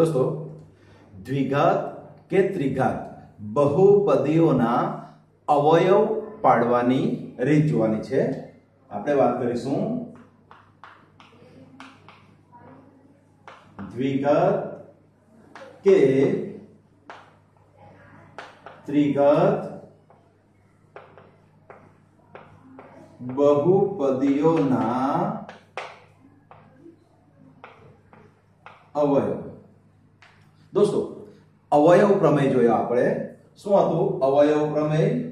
દોસ્તો, દ્વિઘાત કે ત્રિઘાત, બહુપદીઓના અવયવ પાડવાની રીત જોવાની છે. આપણે વાત કરીશું દ્વિઘાત કે ત્રિઘાત બહુપદીઓના અવયવ. દોસ્તો, અવયવ પ્રમેય જોયો આપણે. શું હતું? અવયવ પ્રમેય?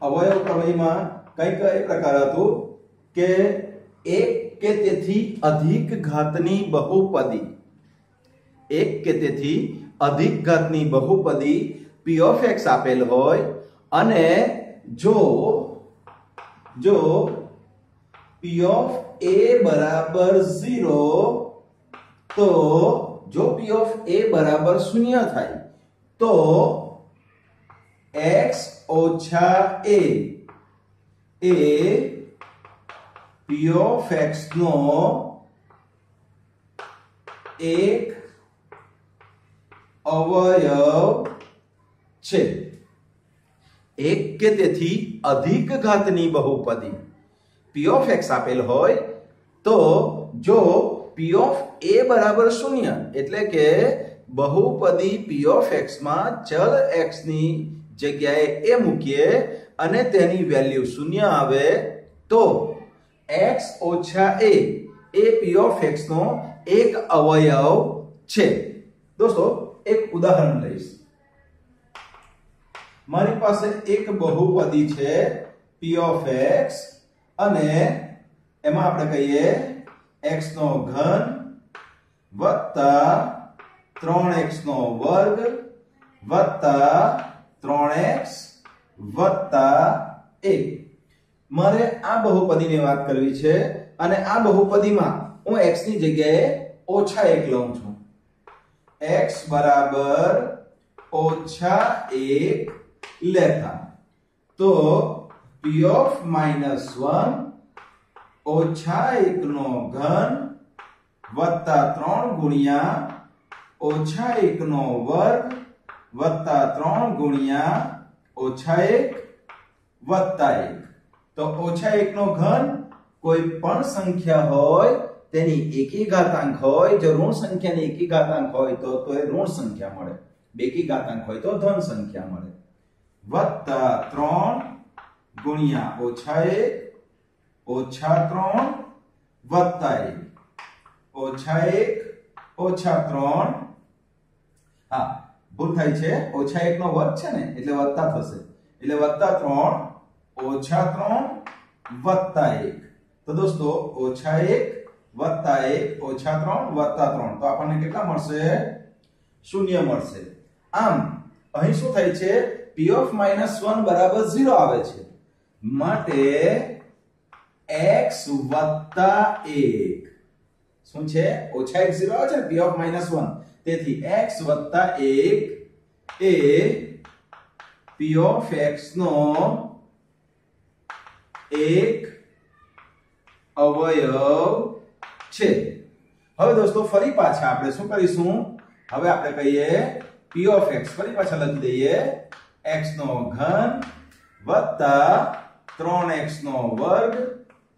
અવયવ પ્રમેયમાં કઈ કઈ પ્રકાર હતું? કે એક કે તેથી અધિક ઘાતની બહુપદી. એક કે તેથી અધિક ઘાતની બહુપદી p ઓફ x આપેલ હોય અને જો જો p of a બરાબર 0 તો જો p of a બરાબર 0 થાય તો x ઓછા a A p of x નો એક અવયવ છે એક કે તેથી અધિક ઘાતની બહુપદી p ઓફ એક્સ આપેલ હોય તો જો પી ઓફ એ બરાબર શૂન્ય એટલે કે બહુપદી પી ઓફ એક્સમાં ચલ એક્સની જગ્યાએ એ મૂકીએ અને તેની વેલ્યુ શૂન્ય આવે તો એક્સ ઓછા એ એ પી ઓફ એક્સનો એક અવયવ છે. દોસ્તો, એક ઉદાહરણ લઈશ. મારી પાસે એક બહુપદી છે પી ઓફ x અને એમાં આપણે કહીએ x નો ઘન વત્તા 3x નો વર્ગ વત્તા ત્રણ એક્સ વત્તા એક મારે આ બહુપદીની વાત કરવી છે અને આ બહુપદીમાં હું x ની જગ્યાએ ઓછા એક લઉં છું. x બરાબર ઓછા એક લેતા. તો p ઓફ માઇનસ વન ઓછા એક નો ઘન વત્તા ત્રણ ગુણ્યા ઓછા એક નો વર્ગ વત્તા ત્રણ ગુણ્યા ઓછા એક વત્તા એક. તો ઓછા એક નો ઘન કોઈ પણ સંખ્યા હોય, તેની એકી ઘાતાંક હોય, જો ઋણ સંખ્યાની એકી ઘાતાંક હોય, તો તો એ ઋણ સંખ્યા મળે. બેકી ઘાતાંક હોય તો ધન સંખ્યા મળે. વત્તા 3 ગુણ્યા ઓછા એક ઓછા ત્રણ વત્તા એક ઓછા એક, ઓછા ત્રણ. હા, ભૂલ થાય છે. ઓછા એક નો વર્ગ છે ને, એટલે વત્તા થશે. એટલે વત્તા ત્રણ, ઓછા ત્રણ, વત્તા એક. તો દોસ્તો, ઓછા એક, વત્તા એક, ઓછા ત્રણ, વત્તા ત્રણ. તો આપણને કેટલા મળશે? શૂન્ય મળશે. આમ, અહીં શું થાય છે? P of -1 બરાબર ઝીરો આવે છે. માટે x વત્તા 1 શું છે ઓછા 1 0 આવે છે p of -1 તેથી x વત્તા 1 એ p of x નો એક અવયવ છે હવે દોસ્તો, ફરી પાછા આપણે શું કરીશું? હવે આપણે કહીએ p of x ફરી પાછા લખી દઈએ x નો ઘન વત્તા 3x નો વર્ગ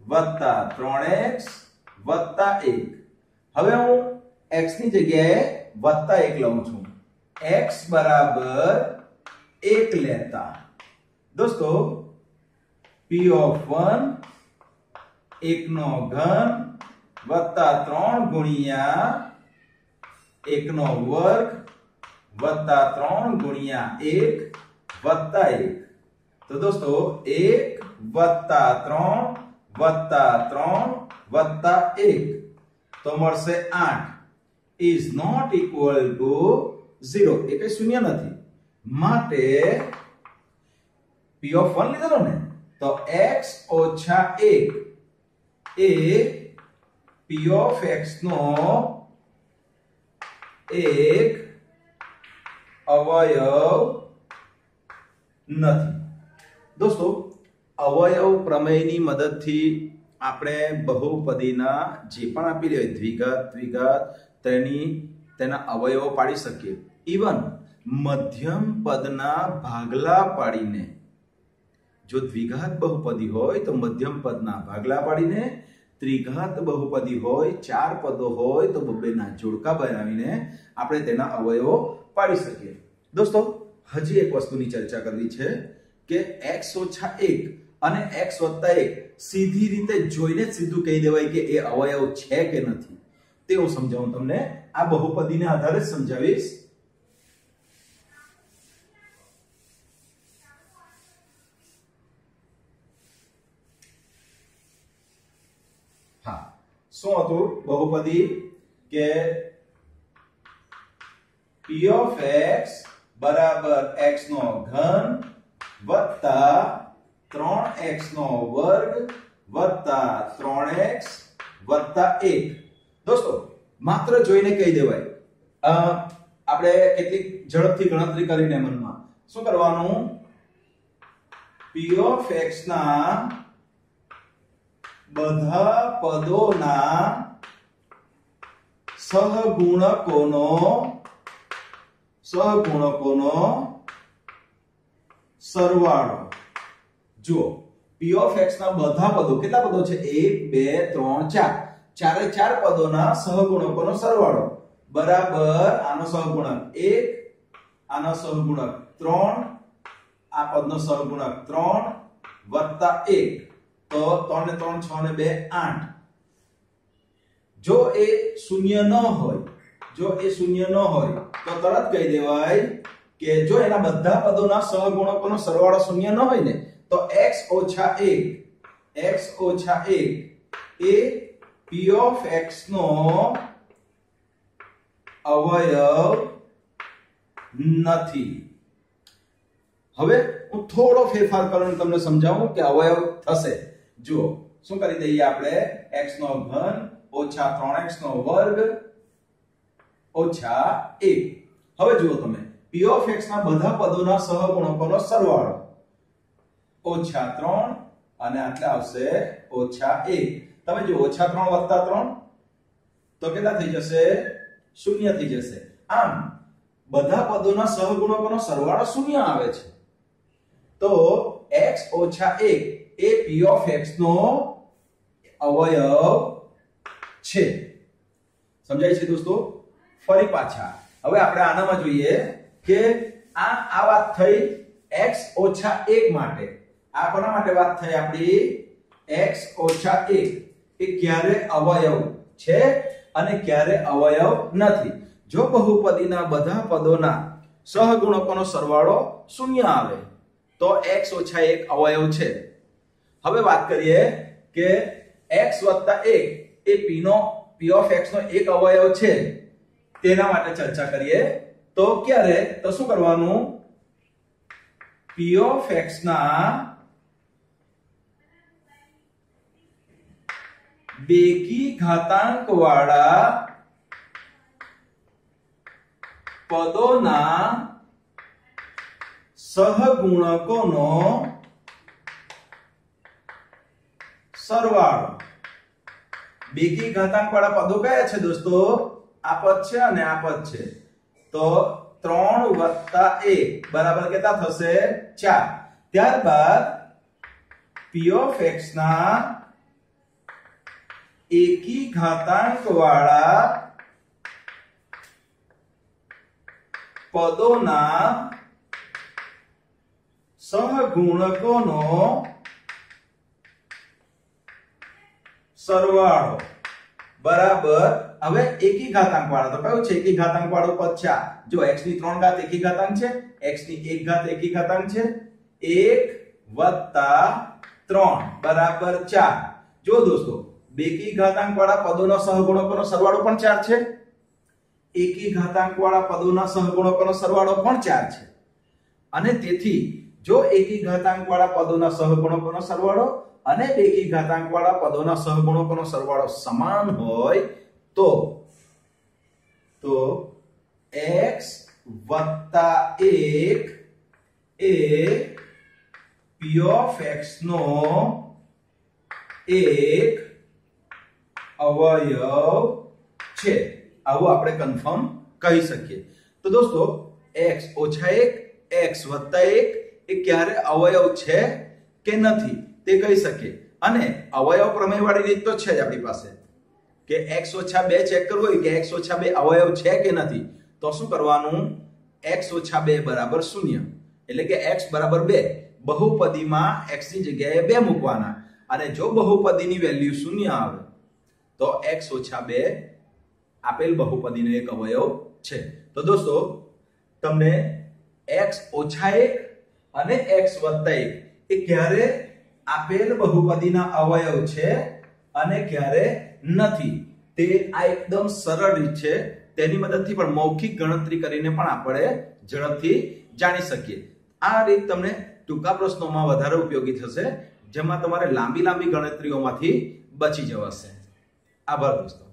વત્તા 3x વત્તા 1 હવે હું x ની જગ્યાએ વત્તા 1 લઉં છું. x બરાબર 1 લેતા. દોસ્તો, p of 1 1 નો ઘન વત્તા 3 ગુણ્યા 1 નો વર્ગ વત્તા 3 ગુણ્યા 1 વત્તા 1 તો દોસ્તો 1 વત્તા 3 વત્તા 3 વત્તા 1 તો મળશે 8 is not equal to 0 એ કઈ શૂન્ય નથી માટે p of 1 લીધેલો ને તો x ઓછા 1 એ p of x નો એક અવયવ નથી દોસ્તો અવયવ પ્રમેયની મદદથી આપણે બહુપદીના જે પણ આપી રહ્યા દ્વિઘાત દ્વિઘાત તેની તેના અવયવો પાડી શકીએ. ઇવન મધ્યમ પદના ભાગલા પાડીને, જો દ્વિઘાત બહુપદી હોય, તો મધ્યમ પદના ભાગલા પાડીને, ત્રિઘાત બહુપદી હોય, ચાર પદો હોય, તો બબ્બેના જોડકા બનાવીને આપણે તેના અવયવો પાડી શકીએ. દોસ્તો, હજી એક વસ્તુની ચર્ચા કરવી છે કે એક્સ ઓછા એક અને x વત્તા એક સીધી રીતે જોઈને સીધું કહી દેવાય કે એ અવયવ છે કે નથી. તે હું સમજાવું તમને. આ બહુપદીને આધારે સમજાવીશ. હા. શું હતું? બહુપદી કે p of x બરાબર x નો ઘન વત્તા 3x નો વર્ગ વત્તા 3x વત્તા 1 દોસ્તો, માત્ર જોઈને કહી દેવાય. આપણે કેટલીક ઝડપથી ગણતરી કરીને મનમાં. શું કરવાનું? P ઓફ x ના બધા પદોના સહગુણકોનો સહગુણકોનો સરવાળો. જુઓ, p ઓફ x ના બધા પદો, કેટલા પદો છે? 1 2 3 4 ચારે ચાર પદોના સહગુણકોનો સરવાળો. બરાબર આનો સહગુણક 1 આનો સહગુણક 3 આ પદનો સહગુણક 3 વત્તા 1 તો 3 ને 3 6 ને 2 8 જો એ શૂન્ય ન હોય, જો એ શૂન્ય ન હોય, તો તરત કહી દેવાય કે જો એના બધા પદોના સહગુણકોનો સરવાળો શૂન્ય ન હોય ને તો x 1 x 1 એ p of x નો અવયવ નથી હવે હું થોડો ફેરફાર કરીને તમને સમજાવું કે અવયવ થશે. જુઓ, શું કરી દઈએ આપણે? x નો ઘન ઓછા 3x નો વર્ગ ઓછા 1 હવે જુઓ તમે p of x ના બધા પદોના સહગુણકોનો સરવાળો. ઓછા ત્રણ અને આટલે આવશે ઓછા એક. તમે જો ઓછા ત્રણ વત્તા ત્રણ, તો કેટલા થઈ જશે? શૂન્ય થઈ જશે. આમ, બધા પદોના સહગુણકોનો સરવાળો શૂન્ય આવે છે. તો x ઓછા 1 એ p ઓફ x નો અવયવ છે. સમજાય છે દોસ્તો? ફરી પાછા. હવે આપણે આનામાં જોઈએ કે આ આ વાત થઈ x ઓછા 1 માટે. આ કોના માટે વાત થઈ આપણી? x ઓછા 1 એ ક્યારે અવયવ છે અને ક્યારે અવયવ નથી? જો બહુપદીના બધા પદોના સહગુણકોનો સરવાળો શૂન્ય આવે, તો x ઓછા 1 અવયવ છે. હવે વાત કરીએ કે x 1 એ p નો, p ઓફ x નો એક અવયવ છે. તેના માટે ચર્ચા કરીએ. તો ક્યારે? તો શું કરવાનું? p ઓફ x ના બેકી ઘાતાંક વાળા પદોના સહગુણકોનો સરવાળો. બેકી ઘાતાંક વાળા પદો કયા છે દોસ્તો? આ પદ છે અને આ પદ છે. તો ત્રણ વત્તા એક બરાબર કેટલા થશે? ચાર. ત્યારબાદ of x ના એકી ઘાતાંક વાળા પદોના સહગુણકોનો સરવાળો બરાબર હવે એકી ઘાતાંક વાળા તો કયું છે એકી ઘાતાંક વાળું પદ છે આ. જો x ની 3 ઘાત એકી ઘાતાંક છે x ની 1 ઘાત એકી ઘાતાંક છે 1 વત્તા 3 બરાબર 4 જો દોસ્તો બેકી ઘાતાંક વાળા પદોના સહગુણકોનો સરવાળો પણ 4 છે. એકી ઘાતાંક વાળા પદોના સહગુણકોનો સરવાળો પણ 4 છે. અને તેથી જો એકી ઘાતાંક વાળા પદોના સહગુણકોનો સરવાળો અને બેકી ઘાતાંક વાળા પદોના સહગુણકોનો સરવાળો સમાન હોય, તો તો x 1 એ p of x નો એક અવયવ છે. આવું આપણે કન્ફર્મ કહી શકીએ. તો દોસ્તો એક્સ ઓછા એક એક્સ વત્તા એક, એ ક્યારે અવયવ છે કે નથી તે કહી શકીએ. અને અવયવ પ્રમેય વાળી રીત તો છે જ આપણી પાસે. કે એક્સ ઓછા બે ચેક કરવું હોય કે એક્સ ઓછા બે અવયવ છે કે નથી, તો શું કરવાનું? એક્સ ઓછા બે બરાબર શૂન્ય. એટલે કે એક્સ બરાબર બે. બહુપદીમાં એક્સની જગ્યાએ બે મૂકવાના. અને જો બહુપદીની વેલ્યુ શૂન્ય આવે તો એક્સ ઓછા બે આપેલ બહુપદીનો એક અવયવ છે. તો દોસ્તો, તમને એક્સ ઓછા એક અને એક્સ વત્તા એક, એ ક્યારે આપેલ બહુપદીના અવયવ છે અને ક્યારે નથી. તે આ એકદમ સરળ રીત છે. તેની મદદથી પણ મૌખિક ગણતરી કરીને પણ આપણે ઝડપથી જાણી શકીએ. આ રીત તમને ટૂંકા પ્રશ્નોમાં વધારે ઉપયોગી થશે, જેમાં તમારે લાંબી લાંબી ગણતરીઓમાંથી બચી જવાશે. આભાર દોસ્તો